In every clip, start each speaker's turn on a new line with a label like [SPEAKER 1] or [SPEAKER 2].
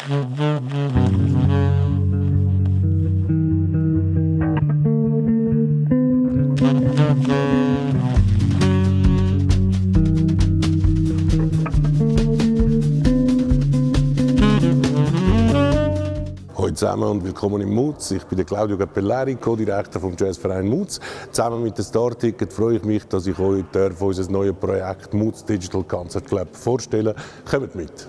[SPEAKER 1] Zusammen und willkommen im Mutz. Ich bin der Claudio Gappellari, Co-Direktor vom Jazzverein Mutz. Zusammen mit der Star Ticket freue ich mich, dass ich euch unser neues Projekt Mutz Digital Concert Club vorstellen darf. Kommt mit!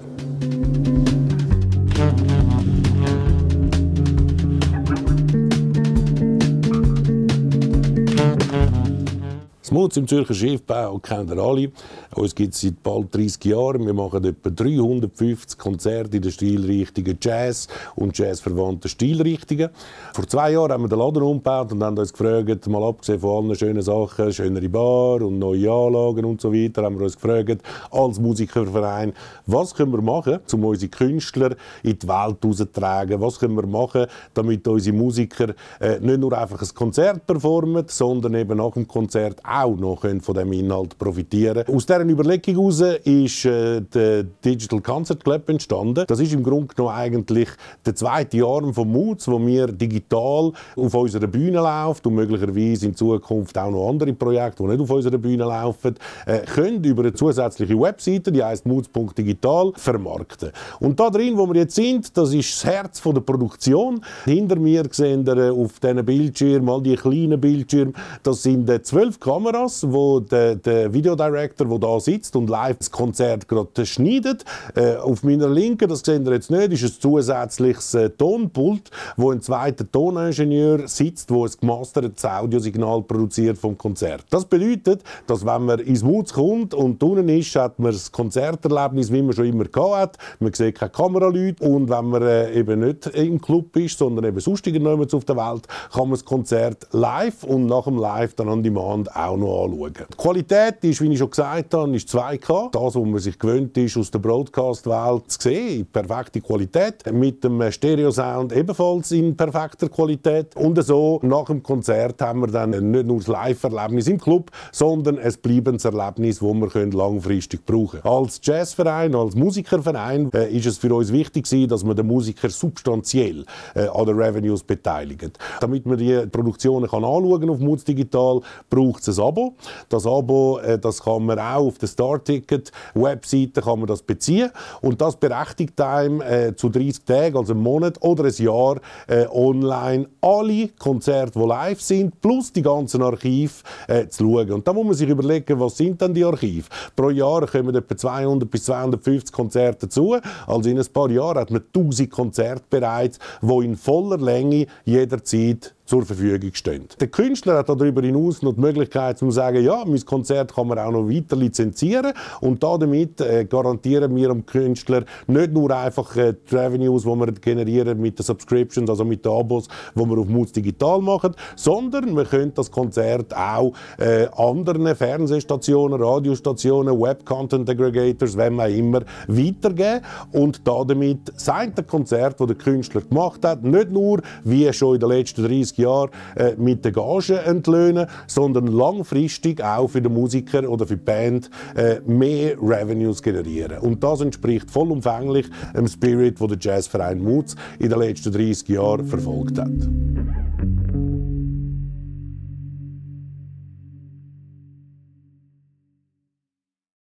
[SPEAKER 1] Mutz im Zürcher Schiffbau kennen alle. Uns gibt es seit bald 30 Jahren. Wir machen etwa 350 Konzerte in den Stilrichtungen Jazz und Jazzverwandten Stilrichtungen. Vor zwei Jahren haben wir den Laden umgebaut und haben uns gefragt, mal abgesehen von allen schönen Sachen, schönere Bar und neue Anlagen und so weiter, haben wir uns gefragt, als Musikerverein, was können wir machen, um unsere Künstler in die Welt herauszutragen? Was können wir machen, damit unsere Musiker äh, nicht nur einfach ein Konzert performen, sondern eben nach dem Konzert auch auch noch von diesem Inhalt profitieren Aus dieser Überlegung heraus ist äh, der Digital Concert Club entstanden. Das ist im Grunde genommen eigentlich der zweite Arm vom Moods, wo wir digital auf unserer Bühne laufen und möglicherweise in Zukunft auch noch andere Projekte, die nicht auf unserer Bühne laufen, äh, können über eine zusätzliche Webseite, die heißt moods.digital, vermarkten. Und da drin, wo wir jetzt sind, das ist das Herz von der Produktion. Hinter mir sehen wir auf diesen Bildschirmen, all die kleinen Bildschirme, das sind äh, zwölf Kameras Kameras, wo der, der Videodirector, der da sitzt und live das Konzert gerade schneidet. Äh, auf meiner Linken, das sehen ihr jetzt nicht, ist ein zusätzliches äh, Tonpult, wo ein zweiter Toningenieur sitzt, wo ein gemastertes Audiosignal produziert vom Konzert. Das bedeutet, dass wenn man ins Mutz kommt und unten ist, hat man das Konzerterlebnis, wie man schon immer hat. Man sieht keine Kameraleute und wenn man äh, eben nicht im Club ist, sondern eben sonstiger auf der Welt, kann man das Konzert live und nach dem Live dann on demand auch noch anschauen. Die Qualität ist, wie ich schon gesagt habe, ist 2K. Das, was man sich gewöhnt ist, aus der Broadcast-Welt zu sehen, perfekte Qualität. Mit dem Stereo-Sound ebenfalls in perfekter Qualität. Und so, nach dem Konzert haben wir dann nicht nur das Live-Erlebnis im Club, sondern ein bleibendes Erlebnis, das wir langfristig brauchen können. Als Jazzverein, als Musikerverein äh, ist es für uns wichtig, dass wir den Musiker substanziell äh, an den Revenues beteiligen. Damit man die Produktionen kann anschauen auf Moods Digital, braucht es Abo. Das Abo, äh, das kann man auch auf der Star-Ticket-Webseite kann man das beziehen und das berechtigt einem äh, zu 30 Tagen, also einem Monat oder ein Jahr äh, online alle Konzerte, die live sind, plus die ganzen Archive äh, zu schauen. Und da muss man sich überlegen, was sind denn die Archive? Pro Jahr kommen etwa 200 bis 250 Konzerte dazu. Also in ein paar Jahren hat man 1000 Konzerte bereits, die in voller Länge jederzeit zur Verfügung stehen. Der Künstler hat darüber hinaus noch die Möglichkeit zu sagen, ja, mein Konzert kann man auch noch weiter lizenzieren und damit äh, garantieren wir dem Künstler nicht nur einfach äh, die Revenues, die wir generieren mit den Subscriptions, also mit den Abos, die wir auf Moods Digital machen, sondern wir können das Konzert auch äh, anderen Fernsehstationen, Radiostationen, Web-Content Aggregators, wenn man immer, weitergeben und damit sein Konzert, das der Künstler gemacht hat, nicht nur wie schon in den letzten 30 Jahren äh, mit der Gage entlöhnen, sondern langfristig auch für den Musiker oder für die Band äh, mehr Revenues generieren. Und das entspricht vollumfänglich dem Spirit, den der Jazzverein Moods in den letzten 30 Jahren verfolgt hat.